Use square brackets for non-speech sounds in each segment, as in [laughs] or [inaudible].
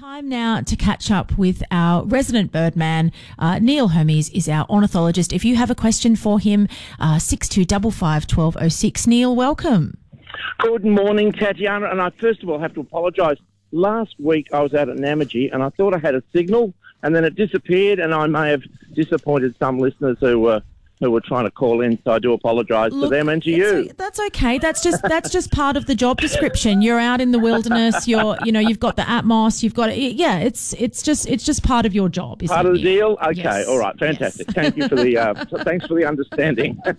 Time now to catch up with our resident birdman. Uh, Neil Hermes is our ornithologist. If you have a question for him, uh, 6255 1206. Neil, welcome. Good morning, Tatjana. And I first of all have to apologise. Last week I was out at Namadgi and I thought I had a signal and then it disappeared and I may have disappointed some listeners who were who were trying to call in. So I do apologise to them and to you. That's okay. That's just that's just part of the job description. You're out in the wilderness. You're you know you've got the Atmos. You've got it. Yeah, it's it's just it's just part of your job. Part of the deal. Okay. Yes. All right. Fantastic. Thank you for the uh, [laughs] thanks for the understanding. [laughs]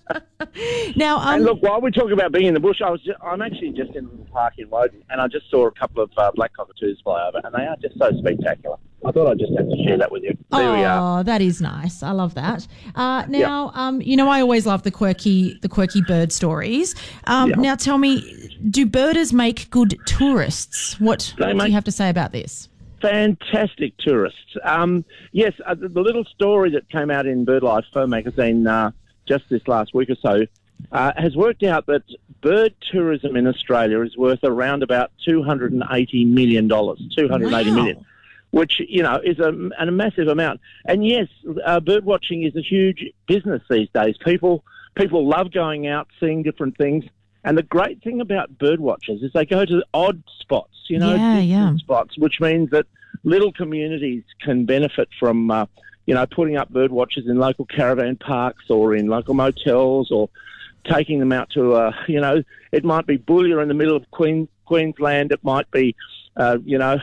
Now, um, and look, while we talk about being in the bush, I was ju- I'm actually just in the park in Woden, and I just saw a couple of uh, black cockatoos fly over, and they are just so spectacular. I thought I'd just have to share that with you. There we are. Oh, that is nice. I love that. Uh, now, um, you know, I always love the quirky, the quirky bird stories. Um, Yeah. Now, tell me, do birders make good tourists? What, They do make- you have to say about this? fantastic tourists. Um, yes, uh, the, the little story that came out in BirdLife uh, magazine uh, just this last week or so uh, has worked out that bird tourism in Australia is worth around about two hundred and eighty million dollars. Two hundred eighty Wow. million. Which you know is a, a massive amount, and yes, uh, bird watching is a huge business these days. People people love going out, seeing different things, and the great thing about bird watchers is they go to odd spots, you know, Yeah, yeah. spots, which means that little communities can benefit from, uh, you know, putting up bird watchers in local caravan parks or in local motels or taking them out to, uh, you know, it might be Boulia in the middle of Queen, Queensland. It might be, uh, you know,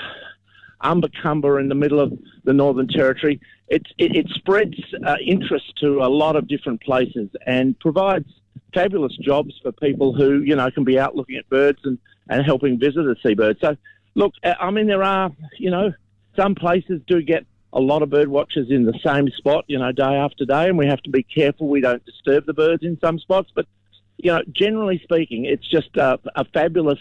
Umbakumba in the middle of the Northern Territory. It, it, it spreads uh, interest to a lot of different places and provides fabulous jobs for people who, you know, can be out looking at birds and, and helping visitors see birds. So, look, uh, I mean, there are, you know, some places do get a lot of bird watchers in the same spot, you know, day after day, and we have to be careful we don't disturb the birds in some spots. But, you know, generally speaking, it's just a, a fabulous,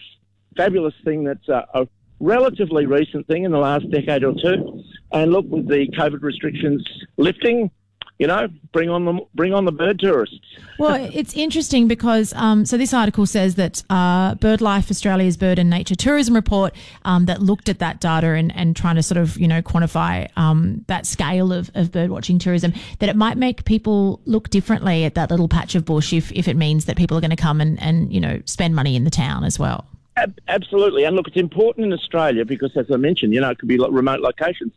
fabulous thing that's a, a relatively recent thing in the last decade or two. And look, with the COVID restrictions lifting, you know, bring on the bring on the bird tourists. Well, [laughs] it's interesting because um, so this article says that uh, BirdLife Australia's Bird and Nature Tourism Report um, that looked at that data and, and trying to sort of you know quantify um, that scale of, of bird watching tourism that it might make people look differently at that little patch of bush if, if it means that people are going to come and, and you know spend money in the town as well. Ab- absolutely, and look, it's important in Australia because, as I mentioned, you know, it could be remote locations.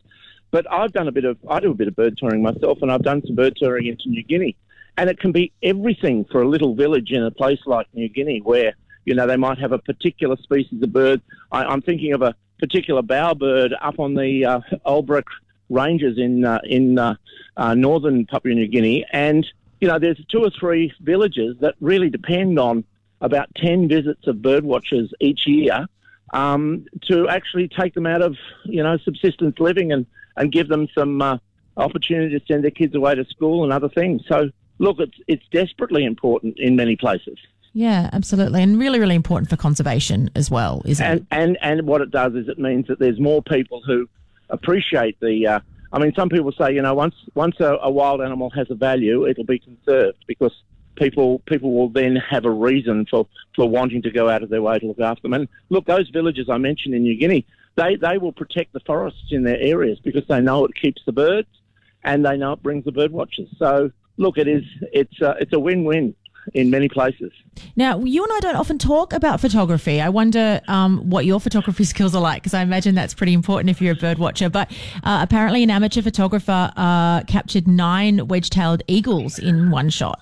But I've done a bit of, I do a bit of bird touring myself, and I've done some bird touring into New Guinea, and it can be everything for a little village in a place like New Guinea where you know they might have a particular species of bird. I, I'm thinking of a particular bowerbird up on the uh, Ranges in uh, in uh, uh, northern Papua New Guinea, and you know there's two or three villages that really depend on about 10 visits of bird watchers each year um, to actually take them out of, you know, subsistence living and, and give them some uh, opportunity to send their kids away to school and other things. So, look, it's, it's desperately important in many places. Yeah, absolutely, and really really important for conservation as well, isn't it? And, and, and what it does is it means that there's more people who appreciate the. Uh, I mean, some people say, you know, once once a, a wild animal has a value, it'll be conserved because people people will then have a reason for, for wanting to go out of their way to look after them. And look, those villages I mentioned in New Guinea, they, they will protect the forests in their areas because they know it keeps the birds and they know it brings the bird watchers. So look, it is it's a, it's a win win in many places. Now, you and I don't often talk about photography. I wonder um, what your photography skills are like because I imagine that's pretty important if you're a bird watcher. But uh, apparently, an amateur photographer uh, captured nine wedge tailed eagles in one shot.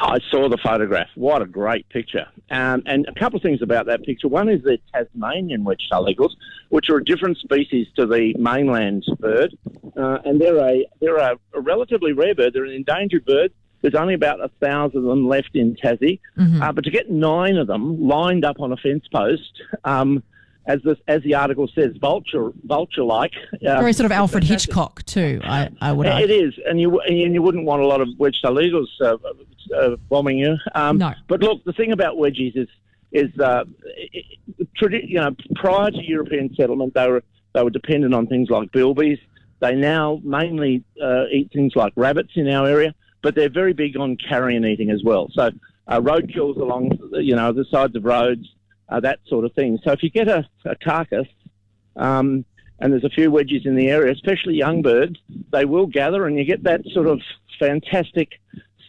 I saw the photograph. What a great picture. Um, and a couple of things about that picture. One is the Tasmanian wedge-tailed eagles, which are a different species to the mainland bird. Uh, and they're a, they're a, a relatively rare bird. They're an endangered bird. There's only about a thousand of them left in Tassie. Uh, but to get nine of them lined up on a fence post, um, as, this, as the article says, vulture, vulture-like. Uh, Very sort of Alfred. Hitchcock, too, I, I would It argue. is, and you and you wouldn't want a lot of wedge-tailed eagles uh, uh, bombing you. Um, No. But look, the thing about wedgies is is uh, it, you know prior to European settlement, they were they were dependent on things like bilbies. They now mainly uh, eat things like rabbits in our area, but they're very big on carrion eating as well. So uh, roadkills along you know the sides of roads, uh, that sort of thing. So if you get a, a carcass. Um, and there's a few wedges in the area, especially young birds, they will gather, and you get that sort of fantastic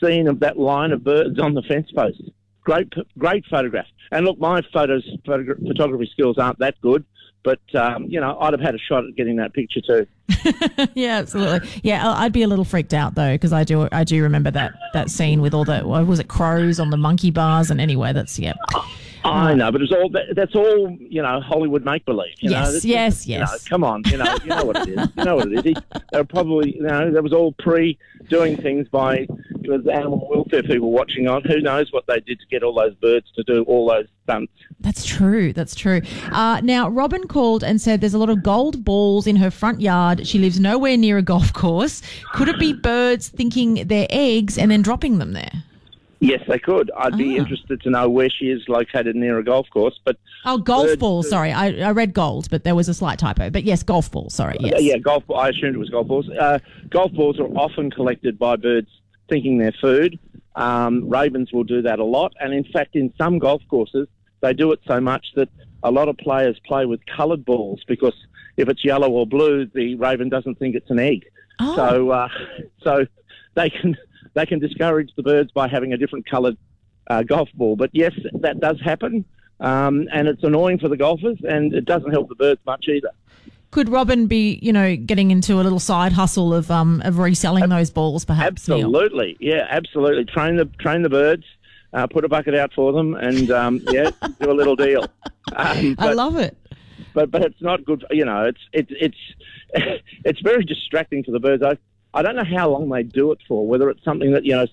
scene of that line of birds on the fence post. Great, great photograph. And look, my photos, photogra- photography skills aren't that good, but um, you know, I'd have had a shot at getting that picture too. [laughs] yeah, absolutely. Yeah, I'd be a little freaked out though because I do I do remember that that scene with all the was it crows on the monkey bars and anyway that's yeah. I know, but it's all that, that's all you know. Hollywood make believe. You Yes, yes, you know, yes. come on, you know, you know what it is. You know what it is. He, they were probably, you know, that was all pre doing things by it was animal welfare people watching on. Who knows what they did to get all those birds to do all those stunts. That's true. That's true. Uh, now, Robin called and said there's a lot of gold balls in her front yard. She lives nowhere near a golf course. Could it be birds thinking they're eggs and then dropping them there? Yes, they could. I'd be Ah. interested to know where she is located near a golf course. But Oh, golf Birds balls. Sorry, I, I read gold, but there was a slight typo. But yes, golf balls. Sorry. Yes. yeah, golf. I assumed it was golf balls. Uh, golf balls are often collected by birds thinking they're food. Um, ravens will do that a lot, and in fact, in some golf courses, they do it so much that a lot of players play with coloured balls because if it's yellow or blue, the raven doesn't think it's an egg. Oh. So, uh, [laughs] so they can they can discourage the birds by having a different coloured uh, golf ball. But yes, that does happen, um, and it's annoying for the golfers, and it doesn't help the birds much either. Could Robin be, you know, getting into a little side hustle of um of reselling those balls, perhaps? Neil? Absolutely, yeah, absolutely. Train the train the birds, uh, put a bucket out for them, and um, yeah, [laughs] do a little deal. Um, I love it. but but it's not good. You know, it's it's it's [laughs] it's very distracting for the birds. I I don't know how long they do it for. Whether it's something that you know,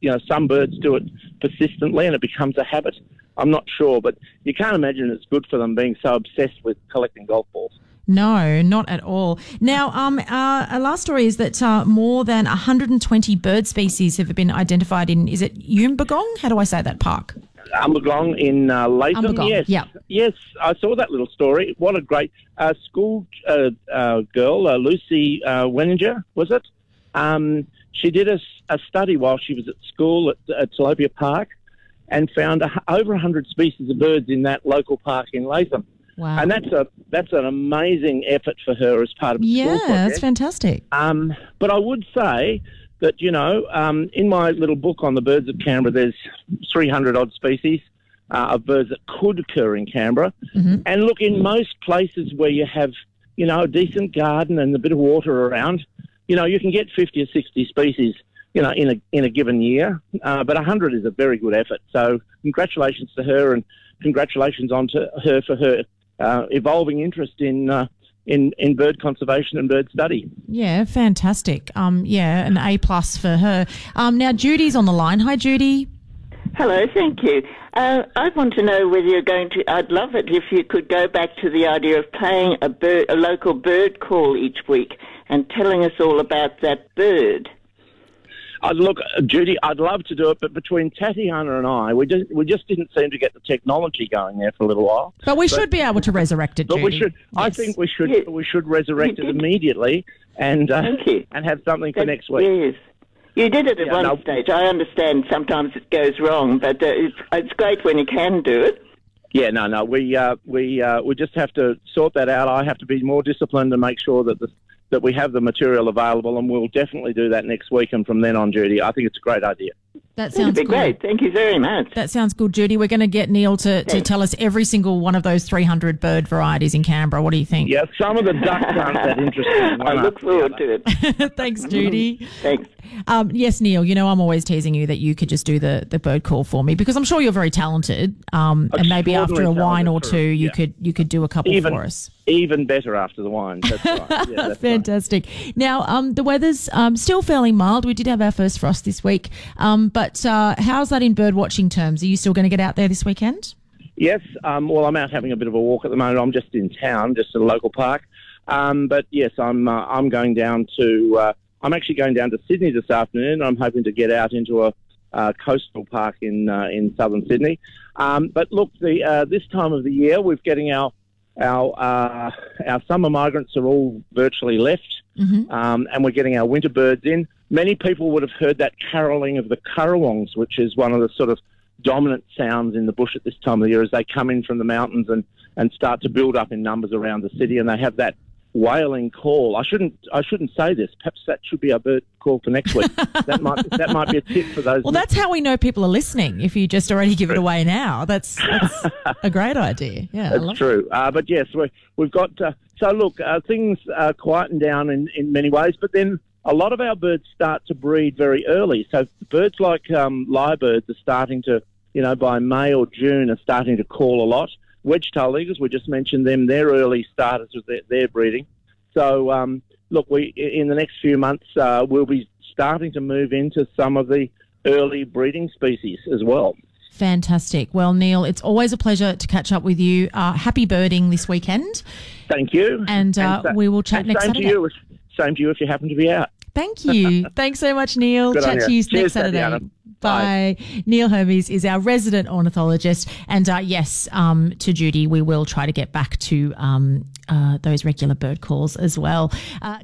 you know, some birds do it persistently and it becomes a habit. I'm not sure, but you can't imagine it's good for them being so obsessed with collecting golf balls. No, not at all. Now, um, uh, our last story is that uh, more than 120 bird species have been identified in, is it Yumbagong? How do I say that park? Umbagong in uh, Latham. Yes, yeah. yes, I saw that little story. What a great uh, school uh, uh, girl, uh, Lucy uh, Weninger, was it? Um, she did a study while she was at school at, at Tilapia Park, and found a, over hundred species of birds in that local park in Latham. Wow. And that's a that's an amazing effort for her as part of a yeah, school project. that's fantastic. Um, but I would say that, you know, um, in my little book on the birds of Canberra, there's 300 odd species uh, of birds that could occur in Canberra. Mhm. And look, in most places where you have, you know, a decent garden and a bit of water around, you know, you can get 50 or 60 species, you know, in a, in a given year. Uh, but 100 is a very good effort. So congratulations to her and congratulations on to her for her uh, evolving interest in, uh, in, in bird conservation and bird study. Yeah, fantastic. Um, yeah, an A plus for her. Um, now Judy's on the line. Hi, Judy. Hello, thank you. Uh, I want to know whether you're going to. I'd love it if you could go back to the idea of playing a bird, a local bird call each week, and telling us all about that bird. I'd look, uh, Judy, I'd love to do it, but between Tatjana and I, we just we just didn't seem to get the technology going there for a little while. But we should be able to resurrect it, But Judy. we should, I think we should Yes. we should resurrect it immediately and uh, Thank you. and have something for That- next week. Yes. You did it at Yeah, one no- stage. I understand sometimes it goes wrong, but uh, it's, it's great when you can do it. Yeah, no, no, we uh, we uh, we just have to sort that out. I have to be more disciplined and make sure that the that we have the material available, and we'll definitely do that next week and from then on, Judy. I think it's a great idea. That sounds be good. great. Thank you very much. That sounds good, Judy. We're going to get Neil to, to tell us every single one of those 300 bird varieties in Canberra. What do you think? Yeah, some of the ducks aren't that interesting. [laughs] I look forward to it. [laughs] Thanks, Judy. [laughs] Thanks. Um, yes, Neil, you know I'm always teasing you that you could just do the, the bird call for me because I'm sure you're very talented. Um, and maybe after a wine or two, you yeah. could you could do a couple Even for us. even better after the wine. That's right. Yeah, [laughs] that's right. Fantastic. Now, um, the weather's um, still fairly mild. We did have our first frost this week. Um, but uh, how's that in bird watching terms? Are you still going to get out there this weekend? Yes, um, well, I'm out having a bit of a walk at the moment. I'm just in town, just at a local park. Um, but yes, I'm uh, I'm going down to. Uh, I'm actually going down to Sydney this afternoon. I'm hoping to get out into a uh, coastal park in uh, in southern Sydney. Um, but look, the uh, this time of the year, we're getting our our uh, our summer migrants are all virtually left, Mhm. um, and we're getting our winter birds in. Many people would have heard that caroling of the currawongs, which is one of the sort of dominant sounds in the bush at this time of the year as they come in from the mountains and, and start to build up in numbers around the city. And they have that wailing call. I shouldn't I shouldn't say this. Perhaps that should be our bird call for next week. [laughs] that might that might be a tip for those. Well, that's how we know people are listening. If you just already give it away now, that's, that's a great idea. Yeah, that's true. Uh, but yes, we we've got. Uh, so look, uh, things are quieting down in, in many ways, but then a lot of our birds start to breed very early. So birds like um, lyrebirds are starting to, you know, by May or June are starting to call a lot. Wedge-tailed eagles, we just mentioned them, they're early starters with their, their breeding. So, um, look, we in the next few months uh, we'll be starting to move into some of the early breeding species as well. Fantastic. Well, Neil, it's always a pleasure to catch up with you. Uh, happy birding this weekend. Thank you. And, uh, and we will chat next same Saturday. To you, same to you if you happen to be out. Thank you. [laughs] Thanks so much, Neil. Good Chat to you next Saturday. Tatjana. Bye. Neil Hermes is our resident ornithologist. And uh, yes, um, to Judy, we will try to get back to um, uh, those regular bird calls as well. Uh,